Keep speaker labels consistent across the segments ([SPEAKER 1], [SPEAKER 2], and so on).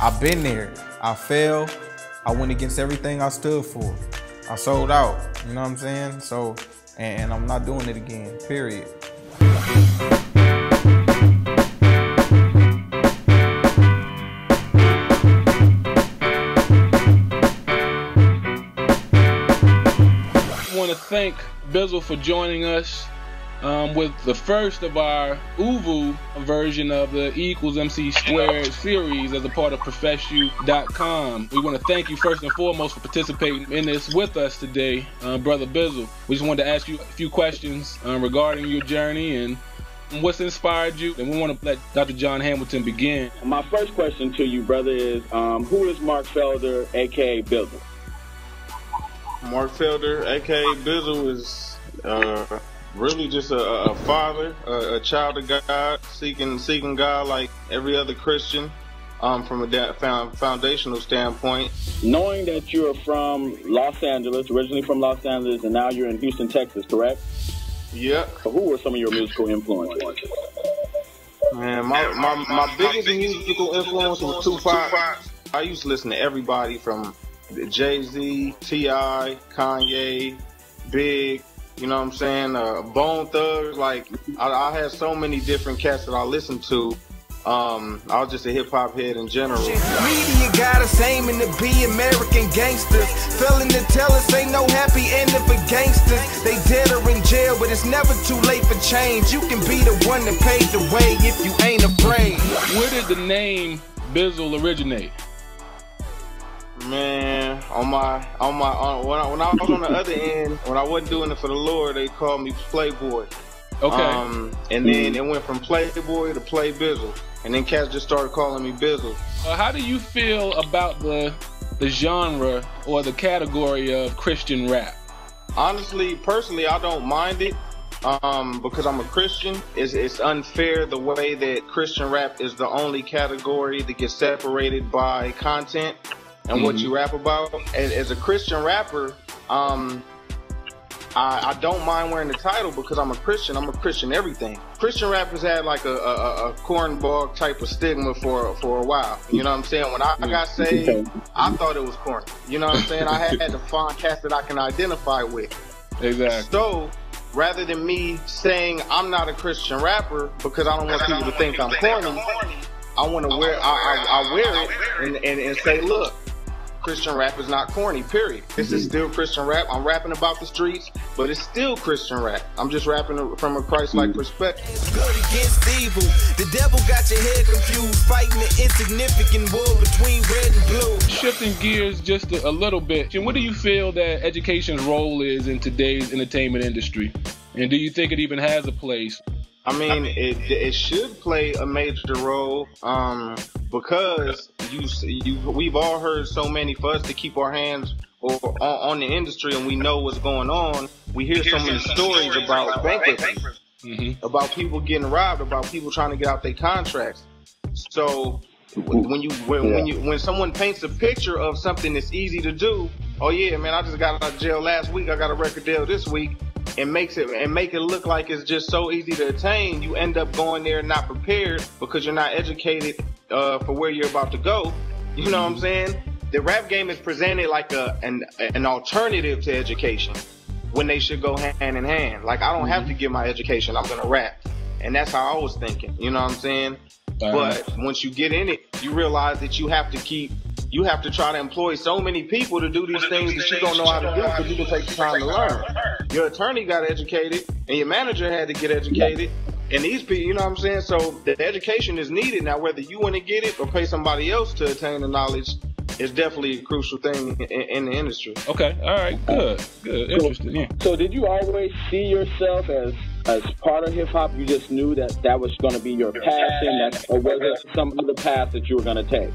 [SPEAKER 1] I've been there. I fell. I went against everything I stood for. I sold out. You know what I'm saying? So, and I'm not doing it again. Period.
[SPEAKER 2] I want to thank Bizzle for joining us um, with the first of our Uvu version of the E equals MC squared series as a part of ProfessU.com. We want to thank you first and foremost for participating in this with us today, uh, Brother Bizzle. We just wanted to ask you a few questions um, regarding your journey and what's inspired you, and we want to let Dr. John Hamilton begin.
[SPEAKER 3] My first question to you, brother, is um, who is Mark Felder, aka Bizzle?
[SPEAKER 4] Mark Felder, aka Bizzle, is uh, really just a, a father, a, a, child of God, seeking seeking God like every other Christian. Um, from a foundational standpoint.
[SPEAKER 3] Knowing that you're from Los Angeles, originally from Los Angeles, and now you're in Houston, Texas, correct?
[SPEAKER 4] Yep.
[SPEAKER 3] So who were some of your musical influences?
[SPEAKER 4] Man, my, my, my biggest musical influence was Tupac. I used to listen to everybody from Jay Z, T.I., Kanye, Big, you know what I'm saying? Uh, Bone Thugs, like I, I had so many different cats that I listened to. Um, I was just a hip hop head in general.
[SPEAKER 5] Media got us aiming to be American gangsters. Failing to tell us ain't no happy ending for gangsters. They dead or in jail, but it's never too late for change. You can be the one that paved the way if you ain't afraid.
[SPEAKER 2] Where did the name Bizzle originate?
[SPEAKER 4] Man, on my on my on, when I when I was on the other end, when I wasn't doing it for the Lord, they called me Playboy.
[SPEAKER 2] Okay.
[SPEAKER 4] Um, and then it went from Playboy to Play Bizzle, and then cats just started calling me Bizzle.
[SPEAKER 2] Uh, how do you feel about the the genre or the category of Christian rap?
[SPEAKER 4] Honestly, personally, I don't mind it. Um, because I'm a Christian, it's, it's unfair the way that Christian rap is the only category that gets separated by content and mm-hmm. what you rap about. As, as a Christian rapper, um, I, I, don't mind wearing the title because I'm a Christian. I'm a Christian everything. Christian rappers had like a, a, a cornball type of stigma for for a while. You know what I'm saying? When I, I got saved, I thought it was corny. You know what I'm saying? I had, had to find cast that I can identify with.
[SPEAKER 2] Exactly.
[SPEAKER 4] So rather than me saying I'm not a Christian rapper because I don't want people to think I'm corny, I want to wear I, I, I, wear it and, and, and say, look, Christian rap is not corny, period. This is mm-hmm. still Christian rap. I'm rapping about the streets, but it's still Christian rap. I'm just rapping from a Christ-like mm-hmm. perspective.
[SPEAKER 5] Good against evil. The devil got your head confused, fighting the insignificant war between red and blue.
[SPEAKER 2] Shifting gears just a, a little bit, what do you feel that education's role is in today's entertainment industry? And do you think it even has a place?
[SPEAKER 4] I mean, it it should play a major role um, because you you we've all heard so many for us to keep our hands or on, on the industry and we know what's going on. We hear, so many stories about bankruptcy, mm-hmm. about people getting robbed, about people trying to get out their contracts. So when you when, yeah. when you when someone paints a picture of something that's easy to do, oh yeah, man, I just got out of jail last week. I got a record deal this week and makes it and make it look like it's just so easy to attain, you end up going there not prepared because you're not educated uh, for where you're about to go. You know what I'm saying? The rap game is presented like a an, an alternative to education when they should go hand in hand. Like I don't have to get my education, I'm gonna rap. And that's how I was thinking. You know what I'm saying? But once you get in it, you realize that you have to keep you have to try to employ so many people to do these things that you don't know how to do because you can take the time to learn. Your attorney got educated and your manager had to get educated. And these people, you know what I'm saying? So the education is needed. Now, whether you want to get it or pay somebody else to attain the knowledge is definitely a crucial thing in, in the industry.
[SPEAKER 2] Okay. All right. Good. Good. Interesting. Yeah.
[SPEAKER 3] So did you always see yourself as as part of hip hop? You just knew that that was going to be your passion, that, or was it some other path that you were going to take?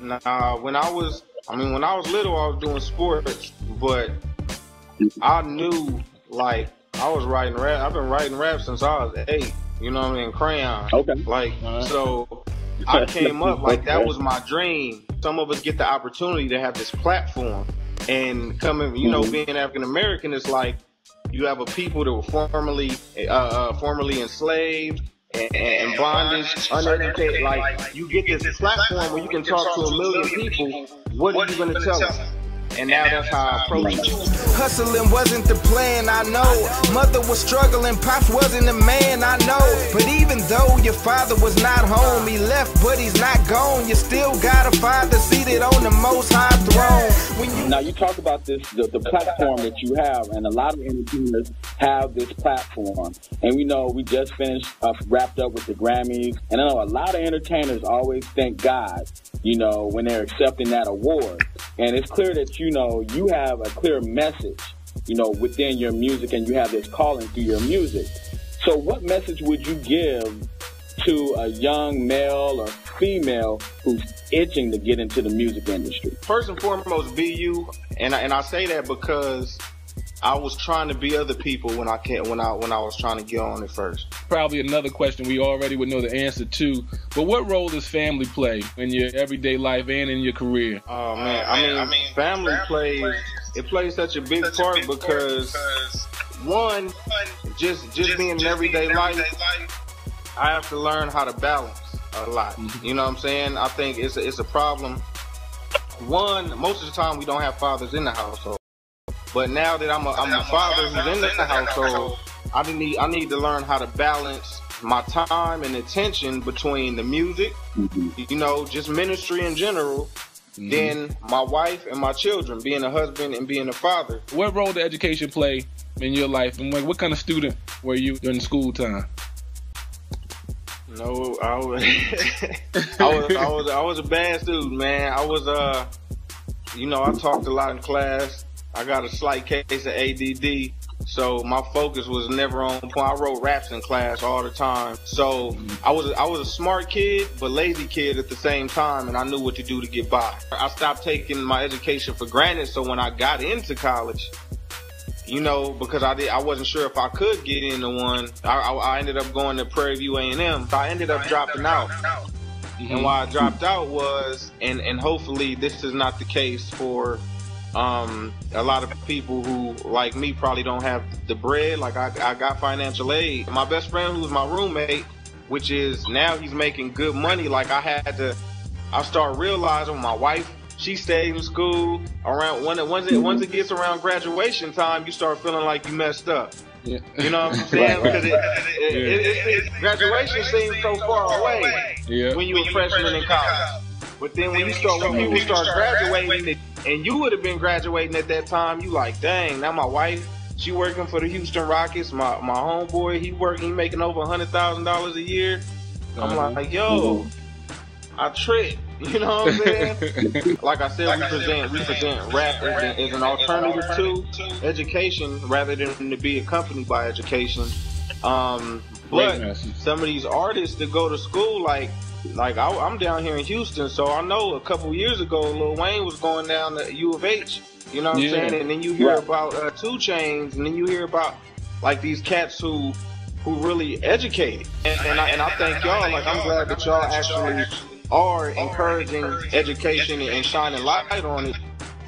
[SPEAKER 4] Nah, when I was, I mean, when I was little, I was doing sports, but I knew, like, I was writing rap. I've been writing rap since I was eight. You know what I mean? Crayon.
[SPEAKER 3] Okay.
[SPEAKER 4] Like, so I came up like that was my dream. Some of us get the opportunity to have this platform, and coming, you know, mm-hmm. being African American, it's like you have a people that were formerly, uh, uh, formerly enslaved and, and bondage, uneducated. Like you get this platform where you can talk to a million people. What are you gonna tell them? And now that's how I approach it.
[SPEAKER 5] Hustling wasn't the plan, I know. Mother was struggling, Pops wasn't the man, I know. But even though your father was not home, he left, but he's not gone. You still got a father seated on the most high throne.
[SPEAKER 3] When you now you talk about this, the, the platform that you have, and a lot of entertainers have this platform. And we know we just finished, uh, wrapped up with the Grammys, and I know a lot of entertainers always thank God, you know, when they're accepting that award. And it's clear that you know you have a clear message, you know, within your music, and you have this calling through your music. So, what message would you give to a young male or female who's itching to get into the music industry?
[SPEAKER 4] First and foremost, be you, and I, and I say that because I was trying to be other people when I can't when I when I was trying to get on it first.
[SPEAKER 2] Probably another question we already would know the answer to. But what role does family play in your everyday life and in your career?
[SPEAKER 4] Oh man, I mean, I mean family, family plays, plays it plays such a big such part a big because, because one, just just, just being in everyday, everyday life, life, I have to learn how to balance a lot. Mm-hmm. You know what I'm saying? I think it's a, it's a problem. One, most of the time we don't have fathers in the household. But now that I'm a, I'm a father who's in the household, I need I need to learn how to balance my time and attention between the music, mm-hmm. you know, just ministry in general, mm-hmm. then my wife and my children, being a husband and being a father.
[SPEAKER 2] What role did education play in your life, and what kind of student were you during school time?
[SPEAKER 4] No, I was, I was, I was, I was a bad student, man. I was, uh, you know, I talked a lot in class. I got a slight case of ADD. So my focus was never on point. I wrote raps in class all the time. So I was I was a smart kid, but lazy kid at the same time, and I knew what to do to get by. I stopped taking my education for granted. So when I got into college, you know, because I did, I wasn't sure if I could get into one. I, I, I ended up going to Prairie View A&M. So I ended up dropping out. Mm-hmm. And why I dropped out was, and and hopefully this is not the case for um, a lot of people who, like me, probably don't have the bread. Like I, I got financial aid. My best friend, who was my roommate, which is now he's making good money. Like I had to, I start realizing my wife, she stayed in school around when it once it once it gets around graduation time, you start feeling like you messed up. Yeah. You know what I'm saying? Because it, it, it, graduation seems so far away yeah. when you're a freshman in college. But then when you start when people start graduating, and you would have been graduating at that time, you like, dang, now my wife, she working for the Houston Rockets. My my homeboy, he working, he making over a hundred thousand dollars a year. I'm uh-huh. like, yo, I trick. You know what I'm saying? like I said, like we I present we present rap as, an, as an alternative to education rather than to be accompanied by education. Um, but some of these artists that go to school, like like I, am down here in Houston, so I know a couple years ago, Lil Wayne was going down to U of H. You know what yeah. I'm saying? And then you hear right. about uh, 2 Chainz, and then you hear about like these cats who who really educated. And, and, I, and I thank y'all. Like I'm glad that y'all actually are encouraging education and shining light on it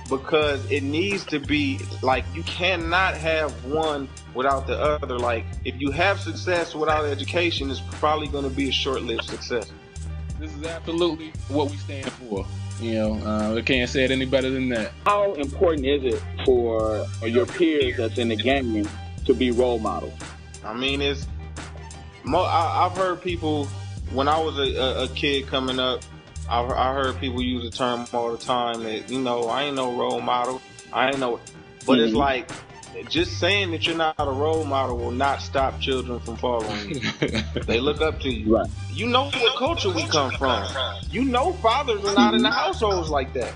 [SPEAKER 4] because it needs to be like you cannot have one without the other. Like if you have success without education, it's probably going to be a short-lived success.
[SPEAKER 2] This is absolutely what we stand for. You know, uh, I can't say it any better than that.
[SPEAKER 3] How important is it for your peers that's in the game to be role models?
[SPEAKER 4] I mean, it's. I, have heard people when I was a, a, a kid coming up. I, I, heard people use the term all the time that you know I ain't no role model. I ain't no, but mm-hmm. it's like just saying that you're not a role model will not stop children from following you. they look up to you. Right. You know what culture we come from. You know fathers are not in the households like that.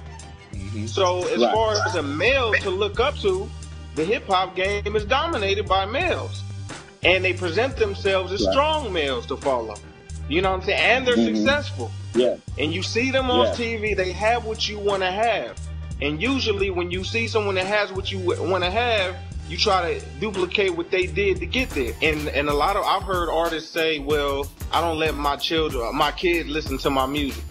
[SPEAKER 4] Mm-hmm. So as right. far as a male to look up to, the hip hop game is dominated by males. And they present themselves as right. strong males to follow. You know what I'm saying? And they're mm-hmm. successful.
[SPEAKER 3] Yeah.
[SPEAKER 4] And you see them on yeah. TV, they have what you want to have. And usually, when you see someone that has what you want to have, you try to duplicate what they did to get there. And and a lot of I've heard artists say, "Well, I don't let my children, my kids, listen to my music."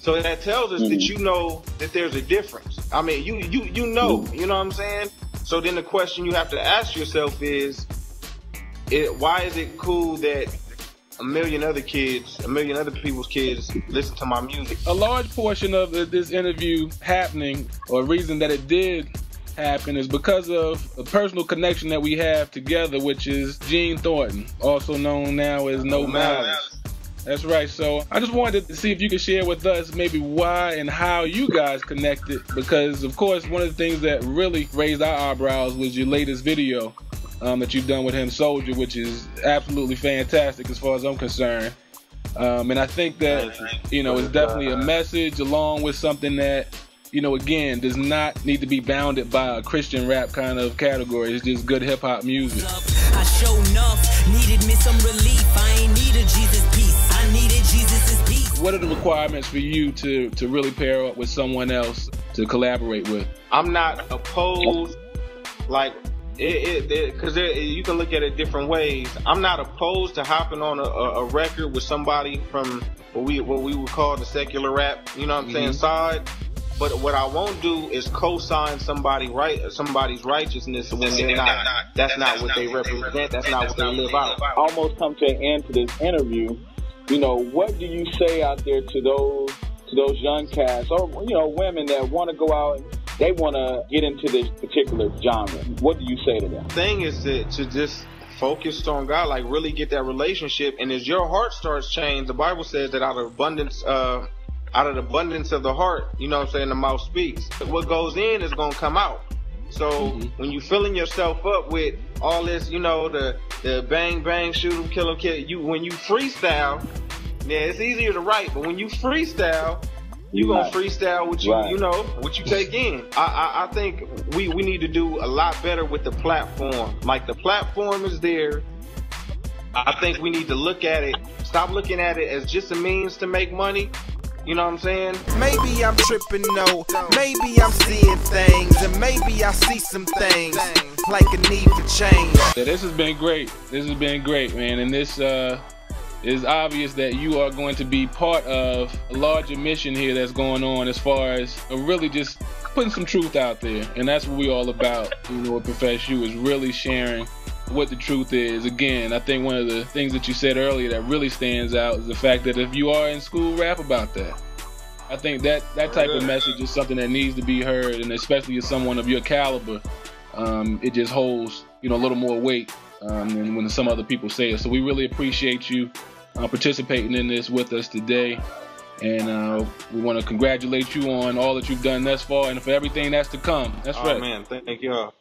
[SPEAKER 4] So that tells us mm-hmm. that you know that there's a difference. I mean, you you you know, mm-hmm. you know what I'm saying. So then the question you have to ask yourself is, it, why is it cool that a million other kids, a million other people's kids listen to my music.
[SPEAKER 2] A large portion of this interview happening, or reason that it did happen, is because of a personal connection that we have together, which is Gene Thornton, also known now as No Malice. That's right. So I just wanted to see if you could share with us maybe why and how you guys connected, because of course one of the things that really raised our eyebrows was your latest video um, that you've done with him, Soldier, which is absolutely fantastic as far as I'm concerned. Um, and I think that you know it's definitely a message along with something that you know again does not need to be bounded by a Christian rap kind of category. It's just good hip hop music. I show enough needed me some relief. I ain't needed Jesus peace. I needed Jesus' peace. What are the requirements for you to to really pair up with someone else to collaborate with?
[SPEAKER 4] I'm not opposed. Like it, it, because you can look at it different ways. I'm not opposed to hopping on a, a, record with somebody from what we what we would call the secular rap, you know what I'm mm-hmm. saying, side. But what I won't do is co-sign somebody right somebody's righteousness when they're not. That's not what they represent. That's not what they live out.
[SPEAKER 3] Almost come to an end to this interview. You know, what do you say out there to those to those young cats or you know women that want to go out they want to get into this particular genre. What do you say to them?
[SPEAKER 4] Thing is to, to just focus on God, like really get that relationship. And as your heart starts changing, the Bible says that out of abundance, uh, out of the abundance of the heart, you know what I'm saying, the mouth speaks. What goes in is going to come out. So mm-hmm. when you filling yourself up with all this, you know, the the bang bang shoot 'em, kill 'em, kill you when you freestyle, yeah, it's easier to write, but when you freestyle, you gonna freestyle what you right. you know what you take in. I, I, I think we we need to do a lot better with the platform. Like the platform is there. I think we need to look at it. Stop looking at it as just a means to make money. You know what I'm saying?
[SPEAKER 5] Maybe I'm tripping, no. Maybe I'm seeing things, and maybe I see some things like a need for change.
[SPEAKER 2] Yeah, this has been great. This has been great, man. And this uh it is obvious that you are going to be part of a larger mission here that's going on as far as really just putting some truth out there. And that's what we're all about, you know, what ProfessU is really sharing what the truth is. Again, I think one of the things that you said earlier that really stands out is the fact that if you are in school, rap about that. I think that that type of message is something that needs to be heard, and especially as someone of your caliber, um, it just holds you know a little more weight um, than when some other people say it. So we really appreciate you uh, participating in this with us today. And uh, we want to congratulate you on all that you've done thus far and for everything that's to come. That's
[SPEAKER 4] oh,
[SPEAKER 2] right.
[SPEAKER 4] man, thank you all.